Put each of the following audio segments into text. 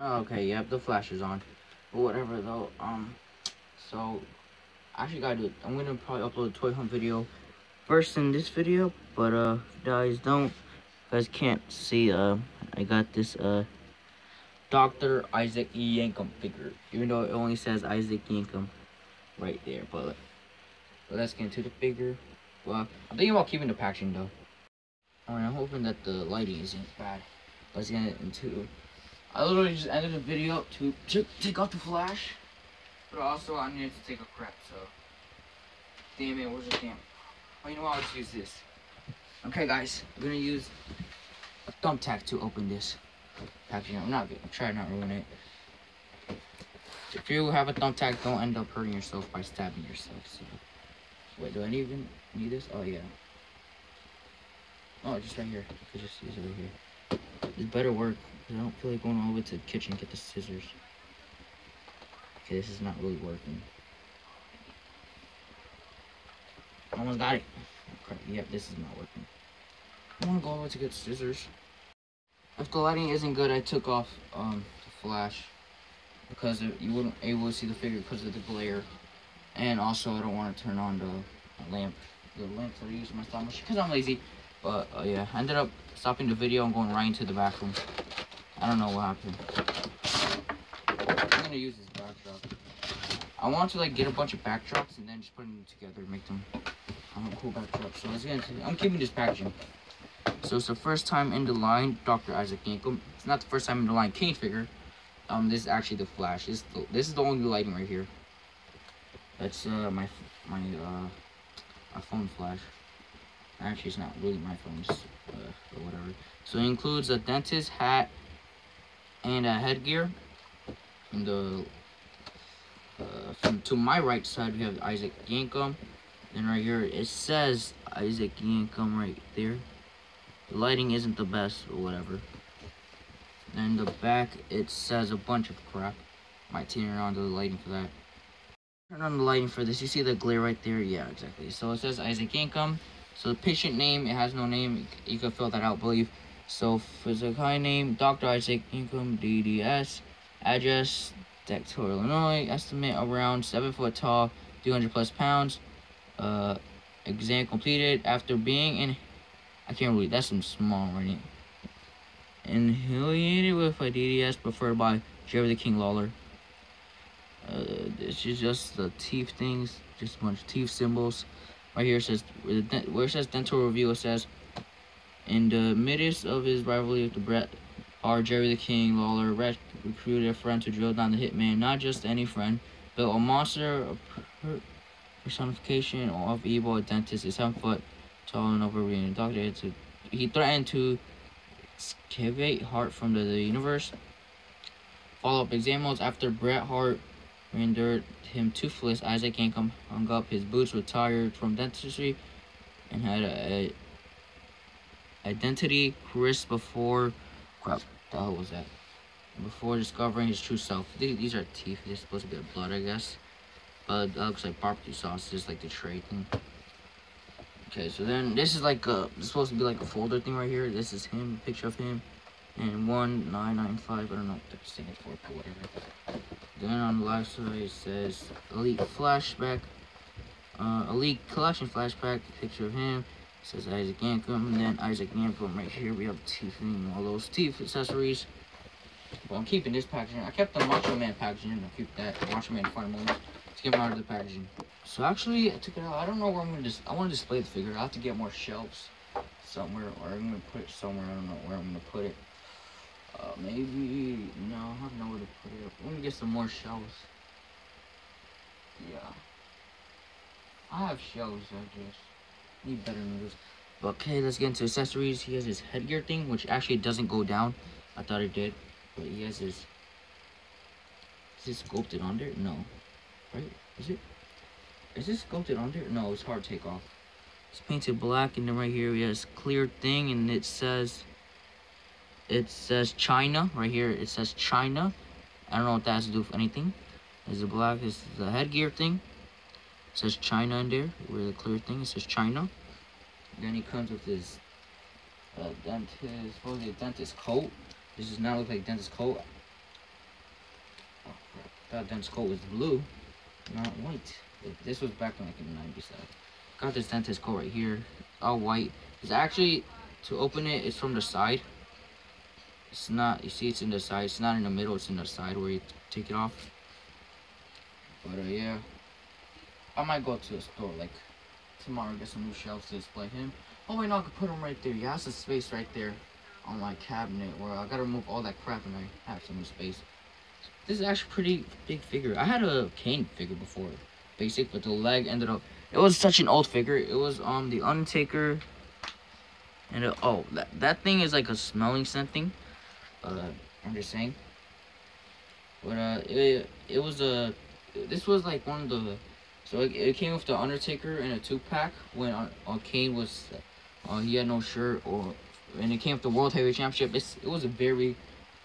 Okay, yep, the flash is on. But whatever though, um, so I actually gotta do. I'm gonna probably upload a toy hunt video first in this video, but uh, guys don't, guys can't see. Uh, I got this uh, Doctor Isaac Yankem figure, even though it only says Isaac Yankem right there. But, but let's get into the figure. Well, I'm thinking about keeping the packaging though. Alright, I'm hoping that the lighting isn't bad. Let's get into I literally just ended the video to, to take off the flash. But also I needed to take a crap, so. Damn it, where's the damn? Oh, you know what, I'll just use this. Okay, guys, I'm gonna use a thumbtack to open this packaging. I'm not, I'm trying not ruin it. If you have a thumbtack, don't end up hurting yourself by stabbing yourself, so. Wait, do I even need this? Oh, yeah. Oh, just right here. I could just use it right here. This better work. I don't feel like going all the way to the kitchen to get the scissors. Okay, this is not really working. Almost got it. Crap, yep, this is not working. I want to go way to get scissors. If the lighting isn't good, I took off um, the flash because it, you wouldn't able to see the figure because of the glare. And also, I don't want to turn on the lamp. The lamp that I use in my stop because I'm lazy. But uh, yeah, I ended up stopping the video and going right into the bathroom. I don't know what happened. I'm gonna use this backdrop. I want to like get a bunch of backdrops and then just put them together and make them um, cool backdrops. So let's get into I'm keeping this packaging. So it's the first time in the line, Dr. Isaac Yankem. It's not the first time in the line Kane figure. Um, this is actually the flash. This is the, this is the only lighting right here. That's uh my my uh my phone flash. Actually, it's not really my phone, uh, or whatever. So it includes a dentist hat, and a headgear. And the uh, from to my right side, we have Isaac Yankem. And right here, it says Isaac Yankem right there. The lighting isn't the best or whatever. And the back, it says a bunch of crap. Might turn on the lighting for that. Turn on the lighting for this. You see the glare right there? Yeah, exactly. So it says Isaac Yankem. So the patient name, it has no name. You can fill that out, believe. So physical name, Dr. Isaac Yankem, DDS, address, Decatur, Illinois, estimate around 7 foot tall, 200 plus pounds, uh, exam completed after being in, I can't read, that's some small writing, inhalated with a DDS preferred by Jerry the King Lawler. Uh, this is just the teeth things, just a bunch of teeth symbols. Right here it says, where it says dental review, it says, in the midst of his rivalry with the Bret Hart, Jerry the King Lawler recruited a friend to drill down the hitman. Not just any friend, but a monster, a personification of evil. A dentist is seven foot tall and over being doctor. To, he threatened to excavate Hart from the, the universe. Follow-up examples after Bret Hart rendered him toothless. Isaac Yankem hung up his boots, retired from dentistry, and had a, a Identity Chris before crap, the hell was that? Before discovering his true self. These are teeth. They're supposed to be blood, I guess. But uh, that looks like barbecue sauce, just like the tray thing. Okay, so then this is like a it's supposed to be like a folder thing right here. This is him, picture of him. And one nine nine five, I don't know what they're standing for, but whatever. Then on the left side it says Elite Flashback. Uh, Elite Collection Flashback, picture of him says Isaac Yankem, and then Isaac Yankem right here. We have teeth and all those teeth accessories. Well, I'm keeping this packaging. I kept the Macho Man packaging. I'll keep that Macho Man final. Let's get out of the packaging. So actually, I took it out. I don't know where I'm gonna just. I want to display the figure. I have to get more shelves somewhere, or I'm gonna put it somewhere. I don't know where I'm gonna put it. Uh, maybe no, I have nowhere to put it. Let me get some more shells. Yeah, I have shells, I guess. Need better noodles. Okay, let's get into accessories. He has his headgear thing, which actually doesn't go down. I thought it did. But he has his... Is it sculpted on there? No. Right? Is it? Is this sculpted on there? No, it's hard to take off. It's painted black, and then right here he has clear thing, and it says... It says China. Right here, it says China. I don't know what that has to do with anything. Is it black? Is the headgear thing. It says China in there, where the clear thing, it says China. Then he comes with his uh, dentist, supposedly a dentist coat. This does not look like dentist coat. That dentist coat was blue, not white. This was back in like in the 90s. Got this dentist coat right here, all white. It's actually, to open it, it's from the side. It's not, you see it's in the side. It's not in the middle, it's in the side where you take it off. But uh, yeah, I might go to the store like tomorrow, get some new shelves to display him. Oh wait, no, I could put him right there. Yeah, that's a space right there on my cabinet where I gotta remove all that crap and I have some space. This is actually pretty big figure. I had a Kane figure before, basic, but the leg ended up. It was such an old figure. It was um the Undertaker. And it, oh, that that thing is like a smelling scent thing. Uh, I'm just saying. But uh, it it was a. This was like one of the. So it, it came with the Undertaker in a two pack when uh, uh, Kane was. Uh, he had no shirt or and it came with the World Heavyweight Championship. It's, it was a very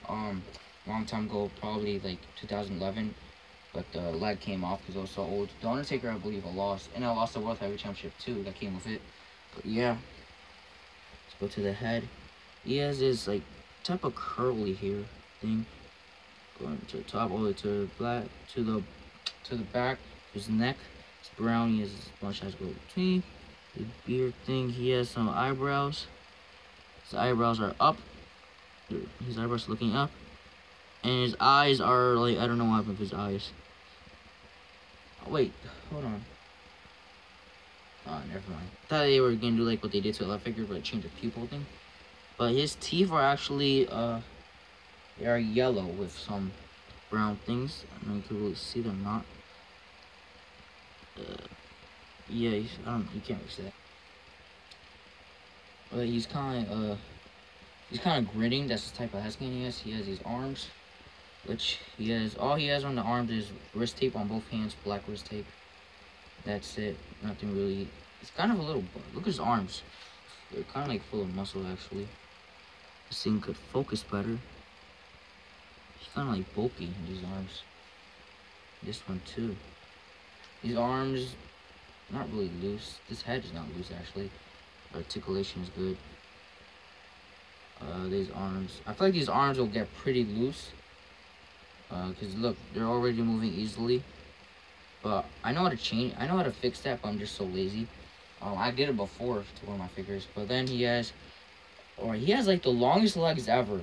um, long time ago, probably like 2011. But the leg came off because it was so old. The Undertaker, I believe, I lost. And I lost the World Heavyweight Championship too. That came with it. But yeah. Let's go to the head. He has this like type of curly hair thing. Going to the top all the way to the black to the to the back. His neck. It's brown. He has bunch of go between. The beard thing. He has some eyebrows. His eyebrows are up. His eyebrows looking up. And his eyes are like, I don't know what happened with his eyes. Oh, wait, hold on. Oh, never mind. Thought they were gonna do like what they did to the left figure, but change the pupil thing. But his teeth are actually, uh, they are yellow with some brown things. I don't know if you can really see them not. Uh, yeah, I don't, you can't see that. But he's kind of, uh, he's kind of gritting. That's the type of husky he has. He has these arms, which he has, all he has on the arms is wrist tape on both hands, black wrist tape. That's it. Nothing really. It's kind of a little, look at his arms. They're kind of like full of muscle, actually. This thing could focus better. He's kind of like bulky in these arms. This one, too. These arms, not really loose. This head is not loose, actually articulation is good. Uh, these arms, I feel like these arms will get pretty loose. Uh, cause look, they're already moving easily. But I know how to change, I know how to fix that, but I'm just so lazy. Um, I did it before to one of my figures, but then he has, or he has like the longest legs ever.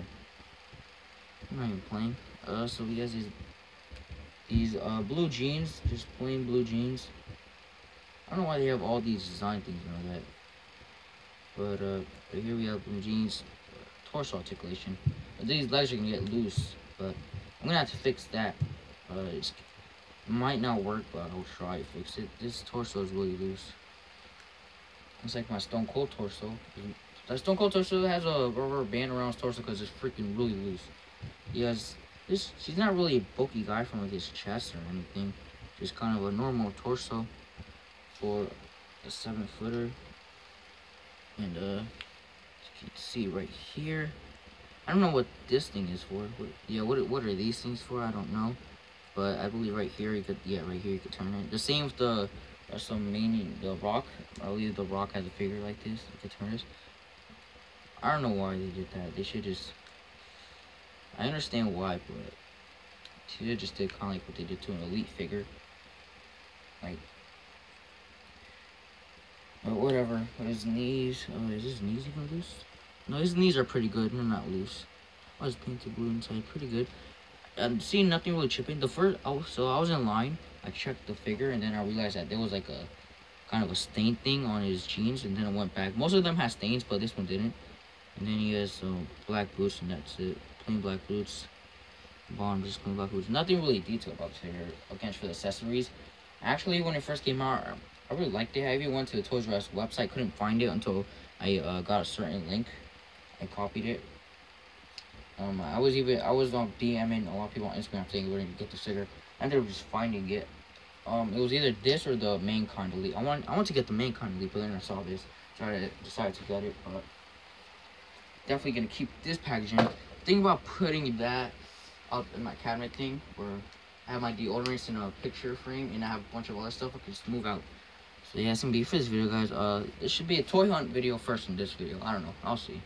I'm not even playing. Uh, so he has these, these uh, blue jeans, just plain blue jeans. I don't know why they have all these design things and all that. But uh, here we have blue jeans, torso articulation. But these legs are gonna get loose, but I'm gonna have to fix that. Uh, it might not work, but I'll try to fix it. This torso is really loose. It's like my Stone Cold torso. That Stone Cold torso has a rubber band around his torso because it's freaking really loose. He has this. He's not really a bulky guy from like his chest or anything. Just kind of a normal torso for a seven footer. And, uh, you can see right here. I don't know what this thing is for. What, yeah, what, what are these things for? I don't know. But I believe right here, you could, yeah, right here, you could turn it. The same with the, some meaning, the rock. I believe the rock has a figure like this. You could turn this. I don't know why they did that. They should just, I understand why, but they just did kind of like what they did to an elite figure. Like, but whatever. His knees. Oh, is his knees even loose? No, his knees are pretty good. They're not loose. Oh, his painted blue inside. Pretty good. I'm seeing nothing really chipping. The first, oh, so I was in line. I checked the figure, and then I realized that there was like a kind of a stain thing on his jeans, and then I went back. Most of them had stains, but this one didn't. And then he has some black boots, and that's it. Plain black boots. Bottom just plain black boots. Nothing really detailed about the figure against for the accessories. Actually, when it first came out, I really liked it. I even went to the Toys R Us website, couldn't find it until I uh, got a certain link. I copied it. Um, I was even I was on DMing a lot of people on Instagram saying we're gonna get the figure. I ended up just finding it. Um, it was either this or the Mankind Elite. I want I want to get the Mankind Elite, but then I saw this, so I decided to get it. But definitely gonna keep this packaging. Think about putting that up in my cabinet thing, where I have my deodorants in a picture frame, and I have a bunch of other stuff I can just move out. So yeah, it's gonna be for this video, guys. Uh, this should be a toy hunt video first in this video. I don't know. I'll see.